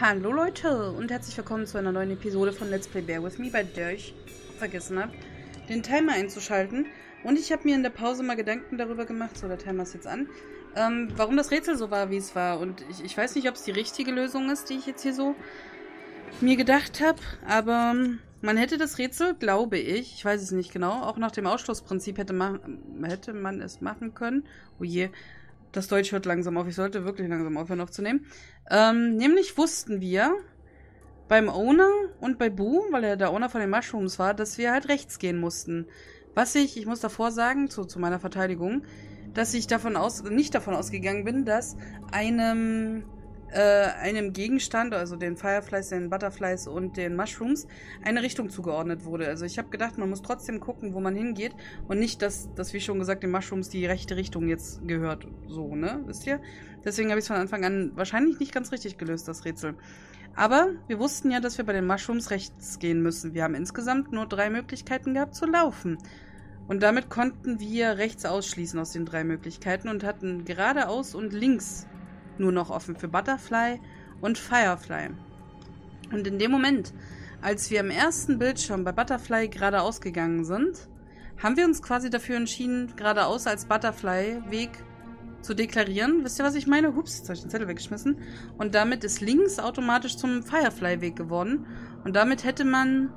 Hallo Leute und herzlich willkommen zu einer neuen Episode von Let's Play Bear With Me, bei der ich vergessen habe, den Timer einzuschalten. Und ich habe mir in der Pause mal Gedanken darüber gemacht, so der Timer ist jetzt an, ähm, warum das Rätsel so war, wie es war. Und ich, ich weiß nicht, ob es die richtige Lösung ist, die ich jetzt hier so mir gedacht habe, aber man hätte das Rätsel, glaube ich, ich weiß es nicht genau, auch nach dem Ausschlussprinzip hätte, hätte man es machen können. Oh je, das Deutsch hört langsam auf. Ich sollte wirklich langsam aufhören aufzunehmen. Ähm, nämlich wussten wir beim Owner und bei Boo, weil er der Owner von den Mushrooms war, dass wir halt rechts gehen mussten. Was ich, ich muss davor sagen, zu, zu meiner Verteidigung, dass ich davon aus, nicht davon ausgegangen bin, dass einem äh, einem Gegenstand, also den Fireflies, den Butterflies und den Mushrooms, eine Richtung zugeordnet wurde. Also ich habe gedacht, man muss trotzdem gucken, wo man hingeht und nicht, dass, dass wie schon gesagt, den Mushrooms die rechte Richtung jetzt gehört. So, ne? Wisst ihr? Deswegen habe ich es von Anfang an wahrscheinlich nicht ganz richtig gelöst, das Rätsel. Aber wir wussten ja, dass wir bei den Mushrooms rechts gehen müssen. Wir haben insgesamt nur drei Möglichkeiten gehabt zu laufen. Und damit konnten wir rechts ausschließen aus den drei Möglichkeiten und hatten geradeaus und links nur noch offen für Butterfly und Firefly. Und in dem Moment, als wir am ersten Bildschirm bei Butterfly geradeaus gegangen sind, haben wir uns quasi dafür entschieden, geradeaus als Butterfly-Weg zu deklarieren. Wisst ihr, was ich meine? Hups, jetzt habe ich den Zettel weggeschmissen. Und damit ist links automatisch zum Firefly-Weg geworden. Und damit hätte man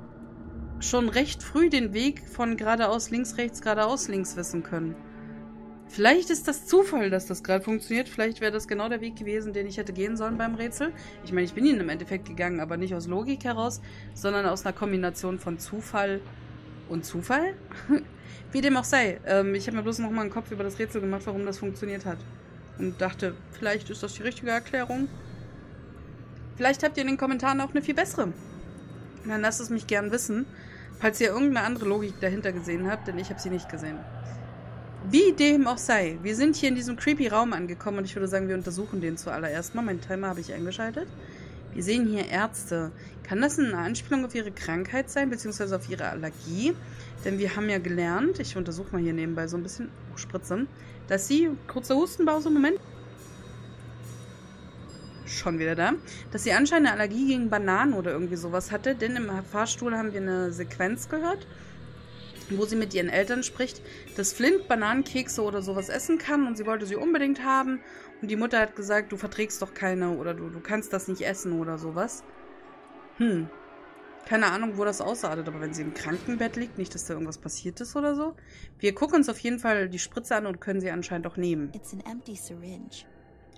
schon recht früh den Weg von geradeaus links, rechts, geradeaus links wissen können. Vielleicht ist das Zufall, dass das gerade funktioniert. Vielleicht wäre das genau der Weg gewesen, den ich hätte gehen sollen beim Rätsel. Ich meine, ich bin ihn im Endeffekt gegangen, aber nicht aus Logik heraus, sondern aus einer Kombination von Zufall und Zufall. Wie dem auch sei. Ähm, ich habe mir bloß noch mal einen Kopf über das Rätsel gemacht, warum das funktioniert hat. Und dachte, vielleicht ist das die richtige Erklärung. Vielleicht habt ihr in den Kommentaren auch eine viel bessere. Dann lasst es mich gern wissen, falls ihr irgendeine andere Logik dahinter gesehen habt, denn ich habe sie nicht gesehen. Wie dem auch sei, wir sind hier in diesem creepy Raum angekommen und ich würde sagen, wir untersuchen den zuallererst mal. Mein Timer habe ich eingeschaltet. Wir sehen hier Ärzte. Kann das eine Anspielung auf ihre Krankheit sein, beziehungsweise auf ihre Allergie? Denn wir haben ja gelernt, ich untersuche mal hier nebenbei so ein bisschen Spritzen, dass sie, kurzer Hustenpause, Moment, schon wieder da, dass sie anscheinend eine Allergie gegen Bananen oder irgendwie sowas hatte, denn im Fahrstuhl haben wir eine Sequenz gehört wo sie mit ihren Eltern spricht, dass Flint Bananenkekse oder sowas essen kann und sie wollte sie unbedingt haben. Und die Mutter hat gesagt, du verträgst doch keine oder du, du kannst das nicht essen oder sowas. Hm. Keine Ahnung, wo das ausartet, aber wenn sie im Krankenbett liegt, nicht, dass da irgendwas passiert ist oder so. Wir gucken uns auf jeden Fall die Spritze an und können sie anscheinend auch nehmen.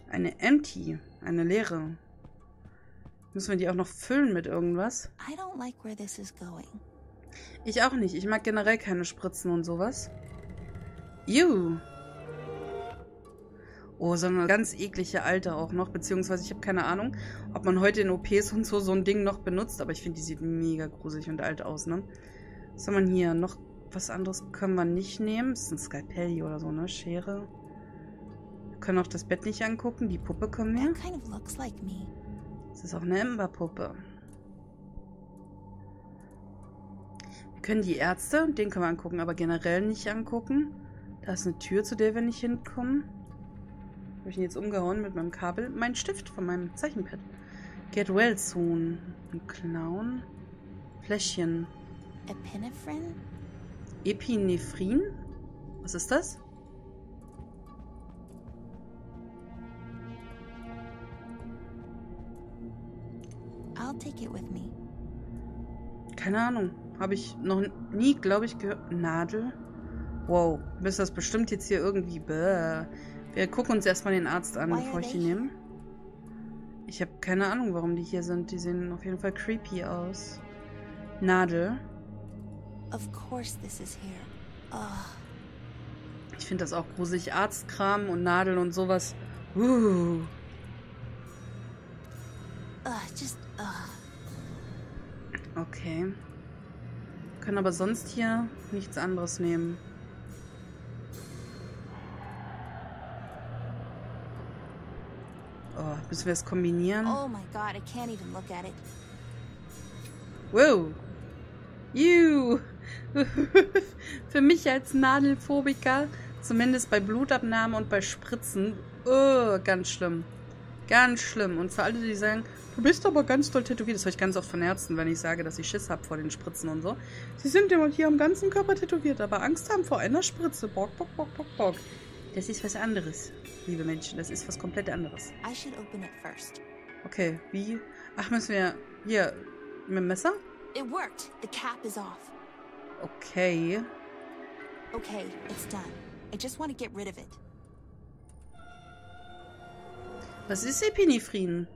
Eine empty, eine leere. Müssen wir die auch noch füllen mit irgendwas? I don't like where this is going. Ich auch nicht. Ich mag generell keine Spritzen und sowas. Juhu. Oh, so eine ganz eklige alte auch noch. Beziehungsweise ich habe keine Ahnung, ob man heute in OPs und so so ein Ding noch benutzt. Aber ich finde, die sieht mega gruselig und alt aus, ne? Was soll man hier? Noch was anderes können wir nicht nehmen. Das ist ein Skalpell oder so, ne? Schere. Wir können auch das Bett nicht angucken. Die Puppe können wir. Das ist auch eine Ember-Puppe. Können die Ärzte, den können wir angucken, aber generell nicht angucken. Da ist eine Tür, zu der wir nicht hinkommen. Habe ich ihn jetzt umgehauen mit meinem Kabel? Mein Stift von meinem Zeichenpad. Get well soon. Ein Clown. Fläschchen. Epinephrine? Epinephrin? Was ist das? I'll take it with me. Keine Ahnung. Habe ich noch nie, glaube ich, gehört. Nadel? Wow, ist das bestimmt jetzt hier irgendwie... Bäh. Wir gucken uns erstmal den Arzt an, bevor ich die nehme. Ich habe keine Ahnung, warum die hier sind. Die sehen auf jeden Fall creepy aus. Nadel. Ich finde das auch gruselig. Arztkram und Nadel und sowas. Uh. Okay. Können aber sonst hier nichts anderes nehmen. Oh, müssen wir es kombinieren? Oh my god, I can't even look at it. Wow. Ew. Für mich als Nadelphobiker, zumindest bei Blutabnahmen und bei Spritzen, oh, ganz schlimm. Ganz schlimm. Und für alle, die sagen, du bist aber ganz doll tätowiert, das höre ich ganz oft von Ärzten, wenn ich sage, dass ich Schiss habe vor den Spritzen und so. Sie sind immer hier am ganzen Körper tätowiert, aber Angst haben vor einer Spritze. Bock, bock, bock, bock, bock. Das ist was anderes, liebe Menschen. Das ist was komplett anderes. Okay, wie? Ach, müssen wir hier mit dem Messer? It worked. The cap is off. Okay. Okay, it's done. I just want to get rid of it. Was ist Epinephrine?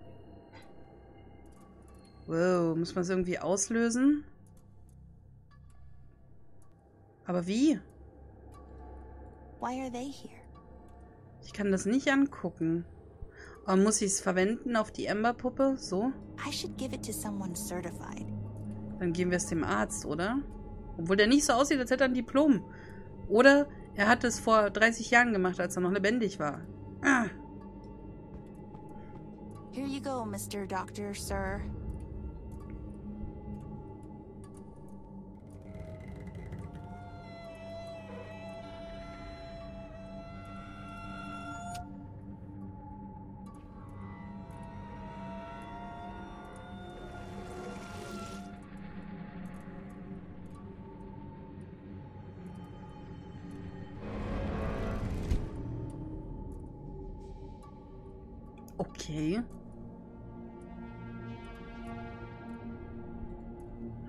Wow, muss man es irgendwie auslösen? Aber wie? Why are they here? Ich kann das nicht angucken. Aber muss ich es verwenden auf die Ember-Puppe? So? I should give it to someone certified. Dann geben wir es dem Arzt, oder? Obwohl der nicht so aussieht, als hätte er ein Diplom. Oder er hat es vor 30 Jahren gemacht, als er noch lebendig war. Ah. Here you go, Mr. Doctor, sir.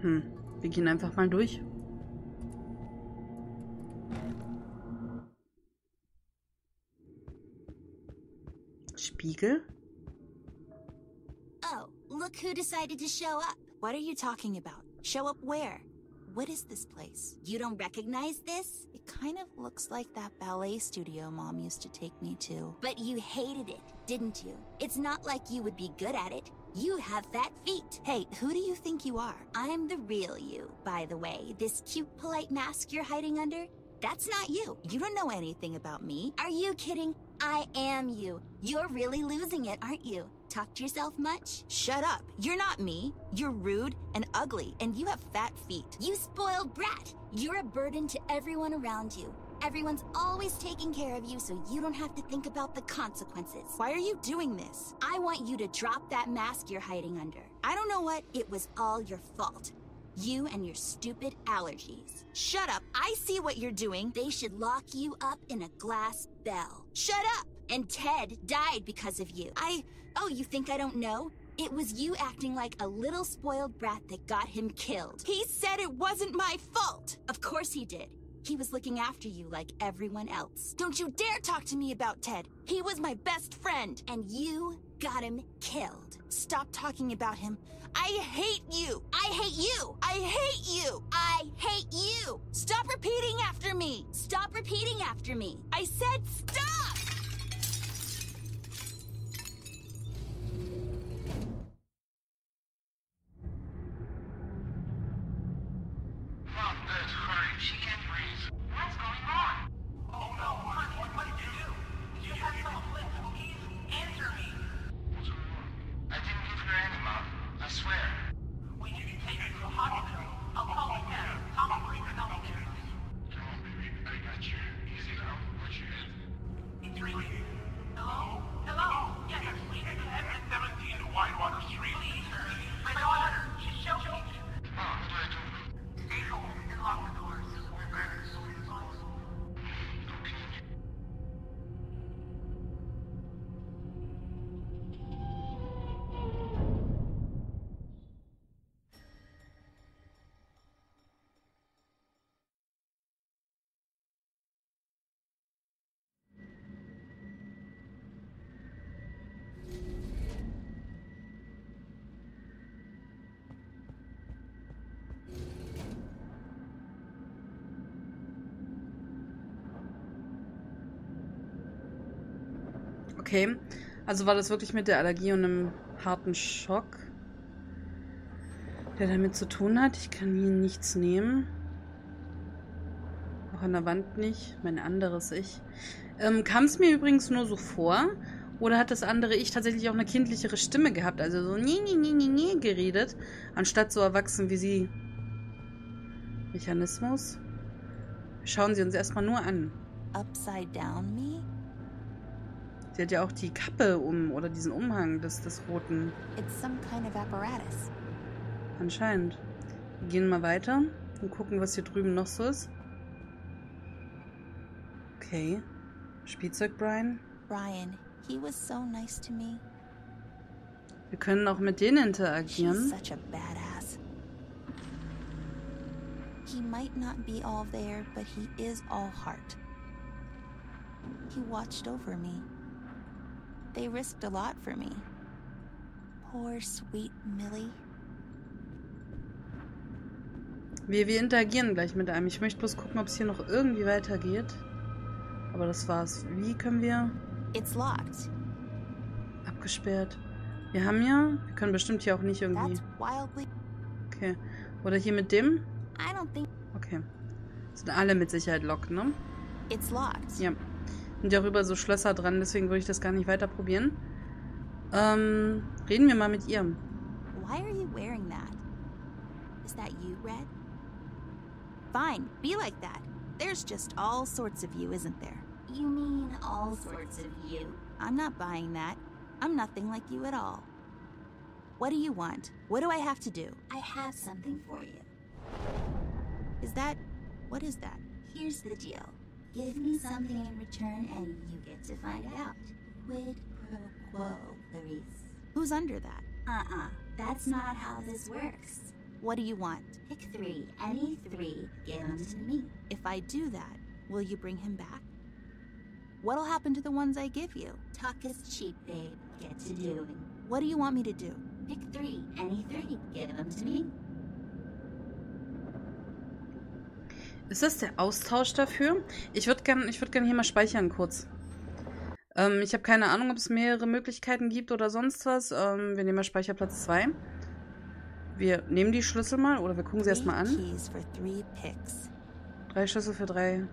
Hm, wir gehen einfach mal durch. Spiegel? Oh, look who decided to show up. What are you talking about? Show up where? What is this place? You don't recognize this? It kind of looks like that ballet studio mom used to take me to. But you hated it, didn't you? It's not like you would be good at it. You have fat feet. Hey, who do you think you are? I'm the real you, by the way. This cute, polite mask you're hiding under? That's not you. You don't know anything about me. Are you kidding? I am you. You're really losing it, aren't you? Talk to yourself much? Shut up. You're not me. You're rude and ugly, and you have fat feet. You spoiled brat. You're a burden to everyone around you. Everyone's always taking care of you so you don't have to think about the consequences. Why are you doing this? I want you to drop that mask you're hiding under. I don't know what, it was all your fault. You and your stupid allergies. Shut up. I see what you're doing. They should lock you up in a glass bell. Shut up. And Ted died because of you. I. Oh, you think I don't know? It was you acting like a little spoiled brat that got him killed. He said it wasn't my fault. Of course he did. He was looking after you like everyone else. Don't you dare talk to me about Ted. He was my best friend. And you got him killed. Stop talking about him. I hate you. I hate you. I hate you. I hate you. Stop repeating after me. Stop repeating after me. I said stop. Okay. Also war das wirklich mit der Allergie und einem harten Schock, der damit zu tun hat. Ich kann hier nichts nehmen. Auch an der Wand nicht. Mein anderes Ich. Ähm, Kam es mir übrigens nur so vor? Oder hat das andere Ich tatsächlich auch eine kindlichere Stimme gehabt? Also so nie, nie, nie, nie, nie geredet, anstatt so erwachsen wie sie. Mechanismus? Schauen Sie uns erstmal nur an. Upside down me? Sie hat ja auch die Kappe um oder diesen Umhang des, des Roten. It's some kind of apparatus. Anscheinend. Wir gehen mal weiter und gucken, was hier drüben noch so ist. Okay. Spielzeug Brian. Brian, he was so nice to me. Wir können auch mit denen She's interagieren. such a badass. He might not be all there, but he is all heart. He watched over me. They risked a lot for me. Poor sweet Millie. Wir, wir interagieren gleich mit einem. Ich möchte bloß gucken, ob es hier noch irgendwie weitergeht. Aber das war's. Wie können wir It's locked. abgesperrt? Wir haben ja. Wir können bestimmt hier auch nicht irgendwie. Okay. Oder hier mit dem? Okay. Sind alle mit Sicherheit locked, ne? it's locked. Ja. Sind ja auch über so Schlösser dran, deswegen würde ich das gar nicht weiter probieren. Ähm, reden wir mal mit ihr. Why are you wearing that? Is that you, Red? Fine, be like that. There's just all sorts of you, isn't there? You mean all sorts of you? I'm not buying that. I'm nothing like you at all. What do you want? What do I have to do? I have something for you. Is that. What is that? Here's the deal. Give me something in return and you get to find out. Quid pro quo, Clarice. Who's under that? Uh-uh. That's not how this works. What do you want? Pick three. Any three. Give them to me. If I do that, will you bring him back? What'll happen to the ones I give you? Talk is cheap, babe. Get to doing. What do you want me to do? Pick three. Any three. Give them to me. Ist das der Austausch dafür? Ich würde gerne würd gern hier mal speichern kurz. Ähm, ich habe keine Ahnung, ob es mehrere Möglichkeiten gibt oder sonst was. Ähm, wir nehmen mal Speicherplatz 2. Wir nehmen die Schlüssel mal oder wir gucken sie erstmal an. Drei Schlüssel für drei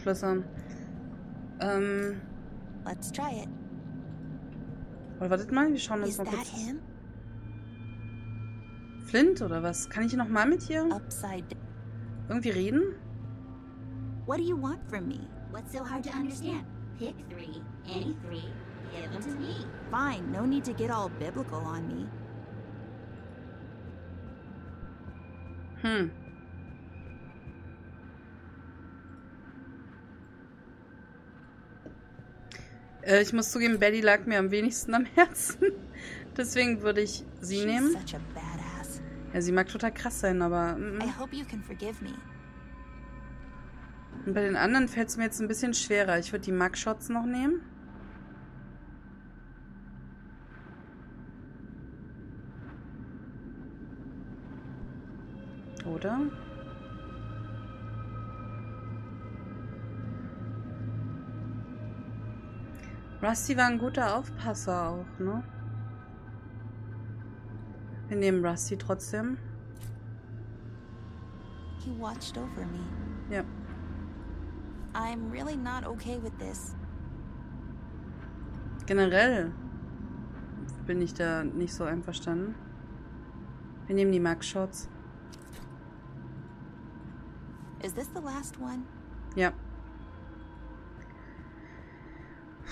Schlösser. Ähm, Let's try it. oder wartet mal, wir schauen uns Is mal kurz. him? Flint oder was? Kann ich noch mal mit ihr Upside down. Irgendwie reden? What do you want from me? What's so hard to understand? Pick three. Any three. Give them to me. Fine, no need to get all biblical on me. Hm. Äh, ich muss zugeben, Betty lag mir am wenigsten am Herzen. Deswegen würde ich sie She's nehmen. such a badass. Ja, sie mag total krass sein, aber mm, me. bei den anderen fällt es mir jetzt ein bisschen schwerer. Ich würde die Mugshots noch nehmen. Oder? Rusty war ein guter Aufpasser auch, ne? Wir nehmen Rusty trotzdem. He watched over me. Ja. I'm really not okay with this. Generell bin ich da nicht so einverstanden. Wir nehmen die Mugshots. Is this the last one? Ja.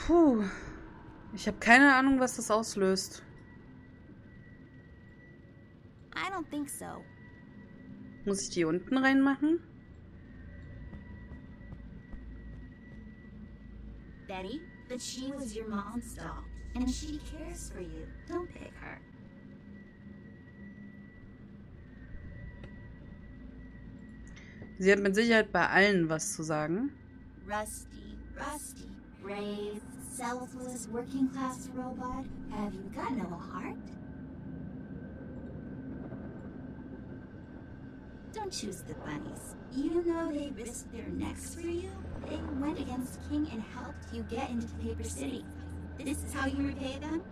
Puh. Ich habe keine Ahnung, was das auslöst. I don't think so. Muss ich die unten reinmachen? Betty, but she was your mom's doll, and she cares for you. Don't pick her. Sie hat mit Sicherheit bei allen was zu sagen. Rusty, Rusty, brave, selfless, working class robot. Have you got no heart? Don't choose the bunnies. You know they risked their necks for you. They went against King and helped you get into Paper City. This is how you repay them?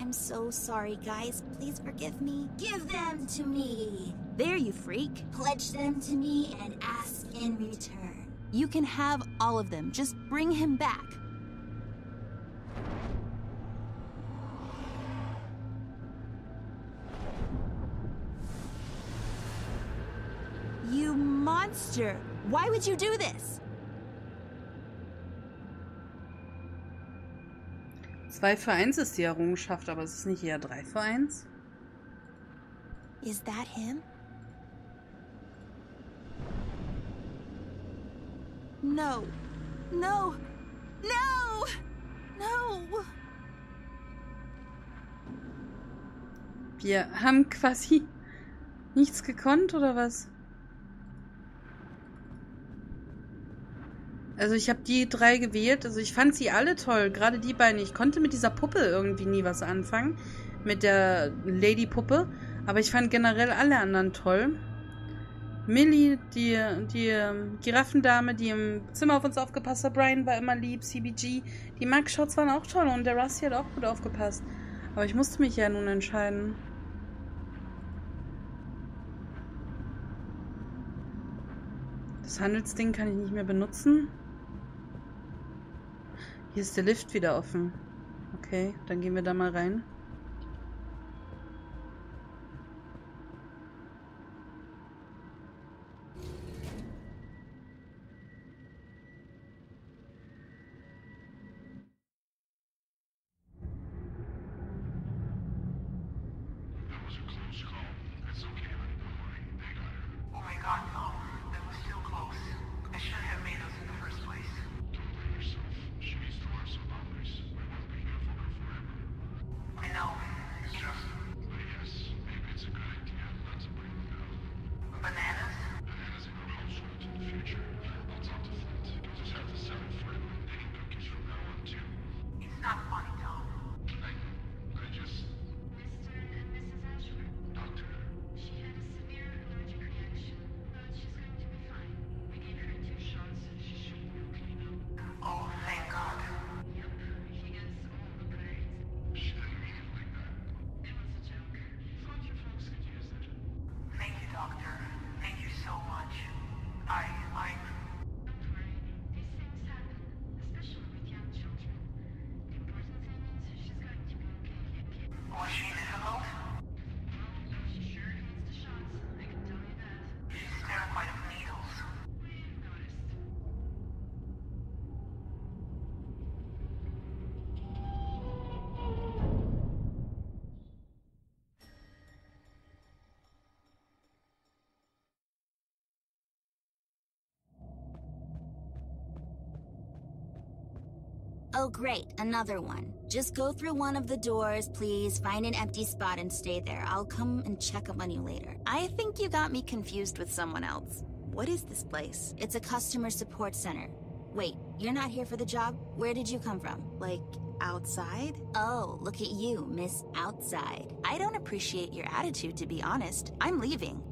I'm so sorry, guys. Please forgive me. Give them to me. There, you freak. Pledge them to me and ask in return. You can have all of them. Just bring him back. Monster! Why would you do this? 2 für 1 ist die Errungenschaft, aber es ist nicht eher 3 für 1? Is that him? No. No. No! No! Wir haben quasi nichts gekonnt, oder was? Also ich habe die drei gewählt. Also ich fand sie alle toll. Gerade die beiden. Ich konnte mit dieser Puppe irgendwie nie was anfangen. Mit der Lady-Puppe. Aber ich fand generell alle anderen toll. Millie, die, die ähm, Giraffendame, die im Zimmer auf uns aufgepasst hat. Brian war immer lieb. CBG. Die Mugshots waren auch toll. Und der Rusty hat auch gut aufgepasst. Aber ich musste mich ja nun entscheiden. Das Handelsding kann ich nicht mehr benutzen. Hier ist der Lift wieder offen. Okay, dann gehen wir da mal rein. Oh, great, another one. Just go through one of the doors, please. Find an empty spot and stay there. I'll come and check up on you later. I think you got me confused with someone else. What is this place? It's a customer support center. Wait, you're not here for the job? Where did you come from? Like, outside? Oh, look at you, Miss Outside. I don't appreciate your attitude, to be honest. I'm leaving.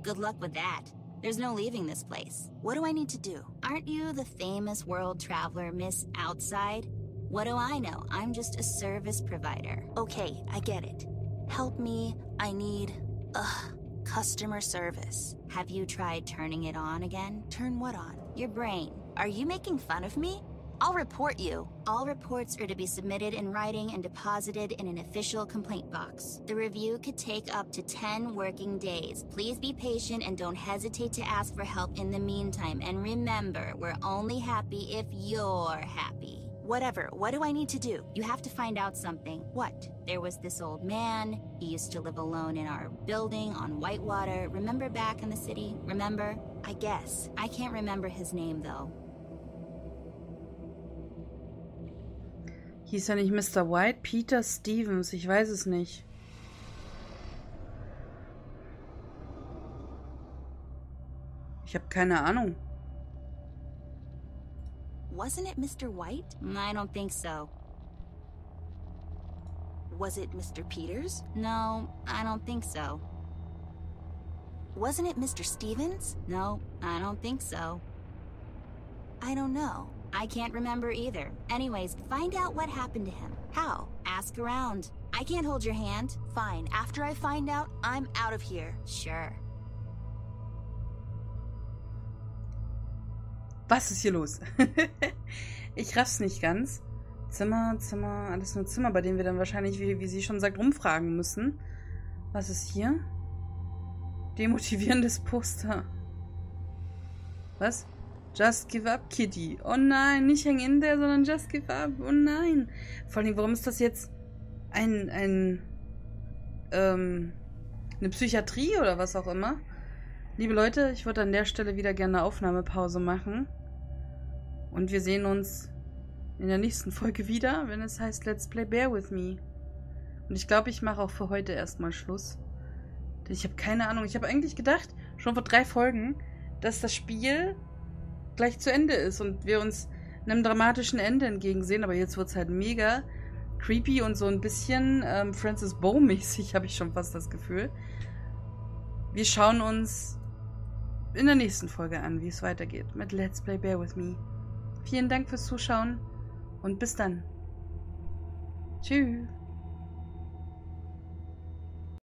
Good luck with that. There's no leaving this place. What do I need to do? Aren't you the famous world traveler, Miss Outside? What do I know? I'm just a service provider. Okay, I get it. Help me. I need. Ugh. Customer service. Have you tried turning it on again? Turn what on? Your brain. Are you making fun of me? I'll report you. All reports are to be submitted in writing and deposited in an official complaint box. The review could take up to 10 working days. Please be patient and don't hesitate to ask for help in the meantime. And remember, we're only happy if you're happy. Whatever, what do I need to do? You have to find out something. What? There was this old man. He used to live alone in our building on Whitewater. Remember back in the city? Remember? I guess. I can't remember his name though. Hieß er nicht Mr. White? Peter Stevens, ich weiß es nicht. Ich habe keine Ahnung. Wasn't it Mr. White? I don't think so. Was it Mr. Peters? No, I don't think so. Wasn't it Mr. Stevens? No, I don't think so. I don't know. I can't remember either. Anyways, find out what happened to him. How? Ask around. I can't hold your hand. Fine. After I find out, I'm out of here. Sure. Was ist hier los? ich raff's nicht ganz. Zimmer, Zimmer, alles nur Zimmer, bei denen wir dann wahrscheinlich, wie, wie sie schon sagt, rumfragen müssen. Was ist hier? Demotivierendes Poster. Was? Just give up, Kitty. Oh nein, nicht hang in there, sondern just give up. Oh nein. Vor allem, warum ist das jetzt ein, ein, ähm, eine Psychiatrie oder was auch immer? Liebe Leute, ich würde an der Stelle wieder gerne eine Aufnahmepause machen. Und wir sehen uns in der nächsten Folge wieder, wenn es heißt Let's Play Bear With Me. Und ich glaube, ich mache auch für heute erstmal Schluss. Denn ich habe keine Ahnung. Ich habe eigentlich gedacht, schon vor drei Folgen, dass das Spiel gleich zu Ende ist und wir uns einem dramatischen Ende entgegensehen. Aber jetzt wird es halt mega creepy und so ein bisschen ähm, Francis Bow-mäßig, habe ich schon fast das Gefühl. Wir schauen uns in der nächsten Folge an, wie es weitergeht mit Let's Play Bear With Me. Vielen Dank fürs Zuschauen und bis dann. Tschüss.